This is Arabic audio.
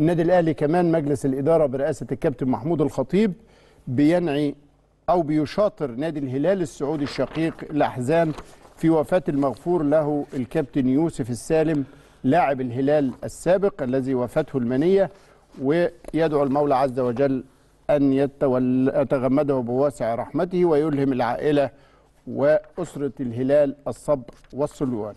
النادي الأهلي كمان مجلس الإدارة برئاسة الكابتن محمود الخطيب بينعي أو بيشاطر نادي الهلال السعودي الشقيق الأحزان في وفاة المغفور له الكابتن يوسف السالم لاعب الهلال السابق الذي وفاته المنية ويدعو المولى عز وجل أن يتغمده بواسع رحمته ويلهم العائلة وأسرة الهلال الصبر والسلوان